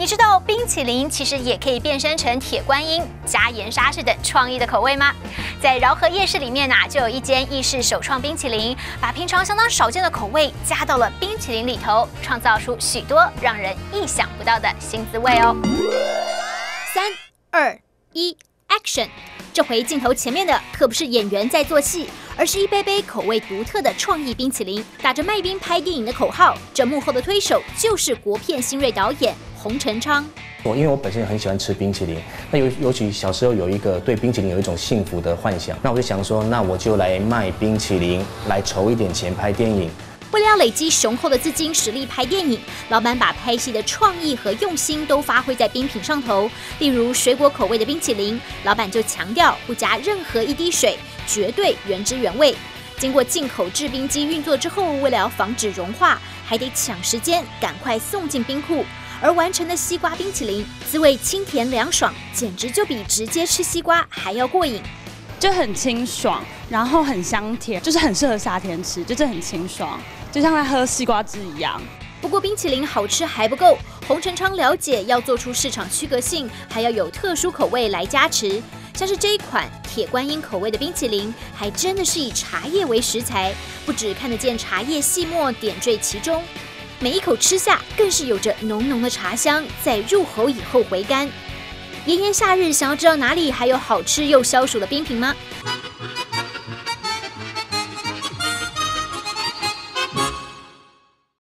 你知道冰淇淋其实也可以变身成铁观音、加盐沙士等创意的口味吗？在饶河夜市里面呐，就有一间意式首创冰淇淋，把平常相当少见的口味加到了冰淇淋里头，创造出许多让人意想不到的新滋味哦。三二一，Action！这回镜头前面的可不是演员在做戏，而是一杯杯口味独特的创意冰淇淋，打着卖冰拍电影的口号。这幕后的推手就是国片新锐导演洪成昌。我因为我本身很喜欢吃冰淇淋，那尤尤其小时候有一个对冰淇淋有一种幸福的幻想，那我就想说，那我就来卖冰淇淋，来筹一点钱拍电影。为了要累积雄厚的资金实力拍电影，老板把拍戏的创意和用心都发挥在冰品上头。例如水果口味的冰淇淋，老板就强调不加任何一滴水，绝对原汁原味。经过进口制冰机运作之后，为了要防止融化，还得抢时间赶快送进冰库。而完成的西瓜冰淇淋，滋味清甜凉爽，简直就比直接吃西瓜还要过瘾。就很清爽，然后很香甜，就是很适合夏天吃，就是很清爽。就像在喝西瓜汁一样。不过冰淇淋好吃还不够，洪成昌了解要做出市场区隔性，还要有特殊口味来加持。像是这一款铁观音口味的冰淇淋，还真的是以茶叶为食材，不止看得见茶叶细末点缀其中，每一口吃下更是有着浓浓的茶香，在入喉以后回甘。炎炎夏日，想要知道哪里还有好吃又消暑的冰品吗？